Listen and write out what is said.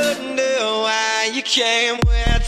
wonder why you came. Where